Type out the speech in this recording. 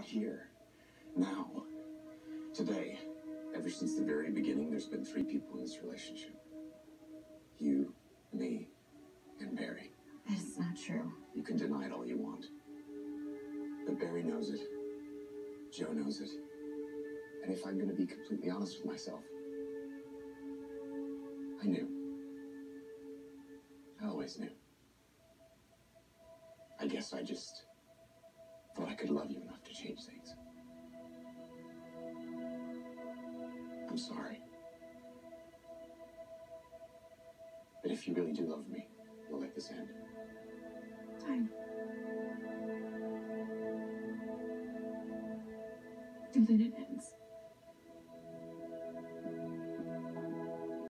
got here. Now. Today. Ever since the very beginning, there's been three people in this relationship. You, me, and Barry. That is not true. You can deny it all you want. But Barry knows it. Joe knows it. And if I'm going to be completely honest with myself, I knew. I always knew. I guess I just thought I could love you enough to change things. I'm sorry. But if you really do love me, we'll let this end. Fine. Do let it end.